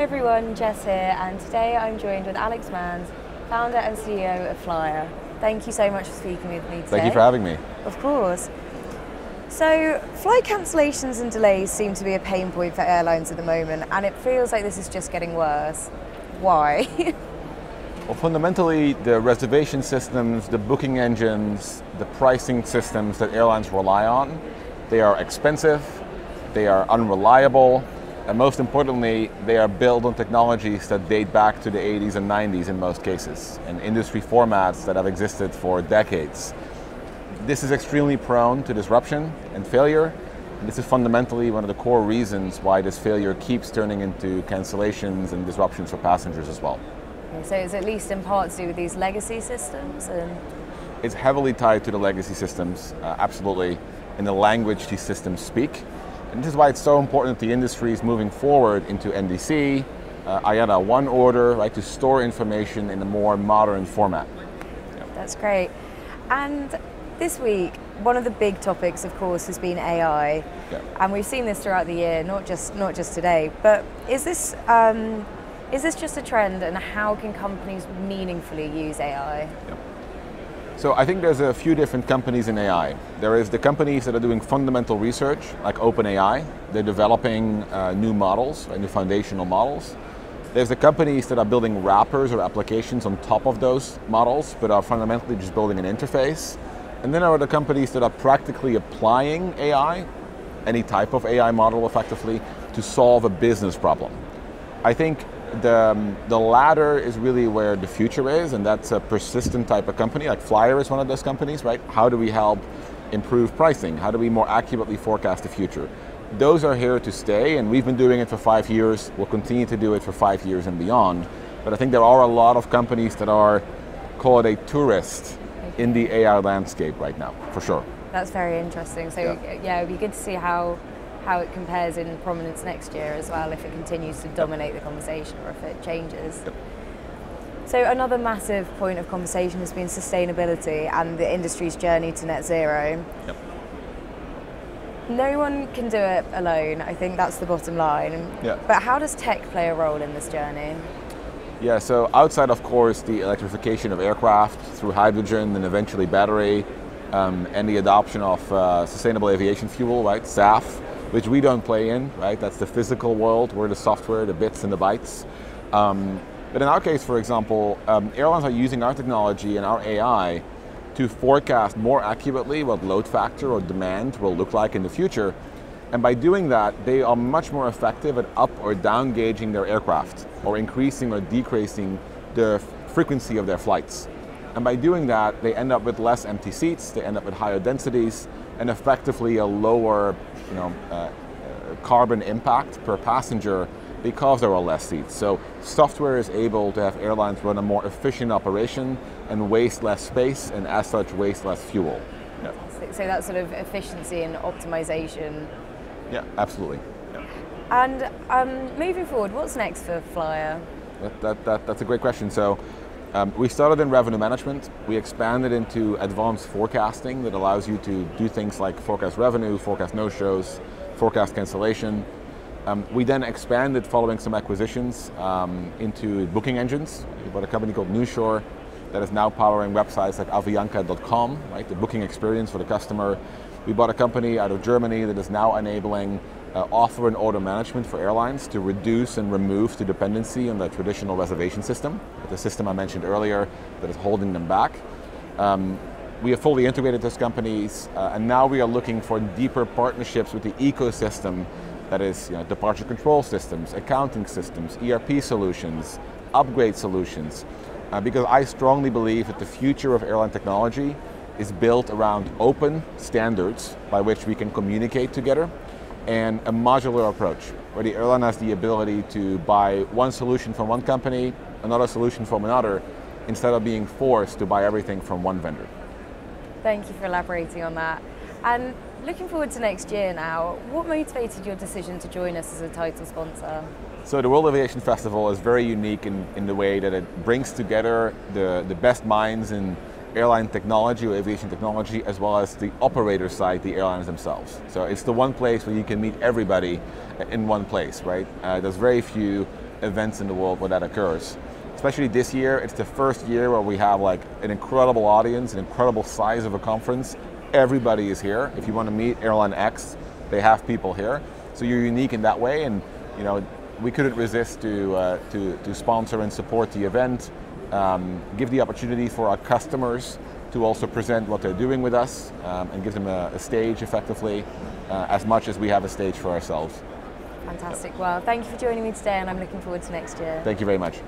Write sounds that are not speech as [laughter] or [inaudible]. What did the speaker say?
Hi everyone, Jess here, and today I'm joined with Alex Mans, founder and CEO of FLYR. Thank you so much for speaking with me today. Thank you for having me. Of course. So, flight cancellations and delays seem to be a pain point for airlines at the moment, and it feels like this is just getting worse. Why? [laughs] well, fundamentally, the reservation systems, the booking engines, the pricing systems that airlines rely on, they are expensive, they are unreliable, and most importantly, they are built on technologies that date back to the 80s and 90s in most cases, and industry formats that have existed for decades. This is extremely prone to disruption and failure. And this is fundamentally one of the core reasons why this failure keeps turning into cancellations and disruptions for passengers as well. Okay, so it's at least in part to do with these legacy systems? And... It's heavily tied to the legacy systems, uh, absolutely, in the language these systems speak. And this is why it's so important that the industry is moving forward into NDC, uh, IATA one order, right, to store information in a more modern format. That's great. And this week, one of the big topics, of course, has been AI, yeah. and we've seen this throughout the year, not just not just today. But is this um, is this just a trend, and how can companies meaningfully use AI? Yeah. So I think there's a few different companies in AI. There is the companies that are doing fundamental research, like OpenAI. They're developing uh, new models, new foundational models. There's the companies that are building wrappers or applications on top of those models, but are fundamentally just building an interface. And then there are the companies that are practically applying AI, any type of AI model effectively, to solve a business problem. I think the, um, the latter is really where the future is, and that's a persistent type of company. Like FLYR is one of those companies, right? How do we help improve pricing? How do we more accurately forecast the future? Those are here to stay, and we've been doing it for five years. We'll continue to do it for five years and beyond. But I think there are a lot of companies that are, call it a tourist in the AI landscape right now, for sure. That's very interesting. So yeah, yeah it'd be good to see how how it compares in prominence next year as well, if it continues to dominate the conversation or if it changes. Yep. So another massive point of conversation has been sustainability and the industry's journey to net zero. Yep. No one can do it alone. I think that's the bottom line. Yeah. But how does tech play a role in this journey? Yeah, so outside, of course, the electrification of aircraft through hydrogen and eventually battery, um, and the adoption of uh, sustainable aviation fuel, right, SAF, which we don't play in, right? That's the physical world, we're the software, the bits and the bytes. Um, but in our case, for example, um, airlines are using our technology and our AI to forecast more accurately what load factor or demand will look like in the future. And by doing that, they are much more effective at up or down gauging their aircraft or increasing or decreasing the frequency of their flights. And by doing that, they end up with less empty seats, they end up with higher densities, and effectively a lower you know, uh, uh, carbon impact per passenger because there are less seats. So software is able to have airlines run a more efficient operation and waste less space and as such waste less fuel. Yeah. So that sort of efficiency and optimization. Yeah, absolutely. Yeah. And um, moving forward, what's next for FLYR? That, that, that, that's a great question. So um, we started in revenue management. We expanded into advanced forecasting that allows you to do things like forecast revenue, forecast no-shows, forecast cancellation. Um, we then expanded following some acquisitions um, into booking engines. We bought a company called Newshore that is now powering websites like avianca.com, right, the booking experience for the customer. We bought a company out of Germany that is now enabling uh, offer and order management for airlines to reduce and remove the dependency on the traditional reservation system, the system I mentioned earlier that is holding them back. Um, we have fully integrated those companies, uh, and now we are looking for deeper partnerships with the ecosystem that is you know, departure control systems, accounting systems, ERP solutions, upgrade solutions, uh, because I strongly believe that the future of airline technology is built around open standards by which we can communicate together and a modular approach where the airline has the ability to buy one solution from one company, another solution from another, instead of being forced to buy everything from one vendor. Thank you for elaborating on that. And looking forward to next year now, what motivated your decision to join us as a title sponsor? So the World Aviation Festival is very unique in, in the way that it brings together the, the best minds in airline technology or aviation technology as well as the operator side, the airlines themselves. So it's the one place where you can meet everybody in one place, right? Uh, there's very few events in the world where that occurs. Especially this year, it's the first year where we have like an incredible audience, an incredible size of a conference. Everybody is here. If you want to meet Airline X, they have people here. So you're unique in that way, and you know we couldn't resist to uh, to, to sponsor and support the event, um, give the opportunity for our customers to also present what they're doing with us, um, and give them a, a stage effectively, uh, as much as we have a stage for ourselves. Fantastic. Well, thank you for joining me today, and I'm looking forward to next year. Thank you very much.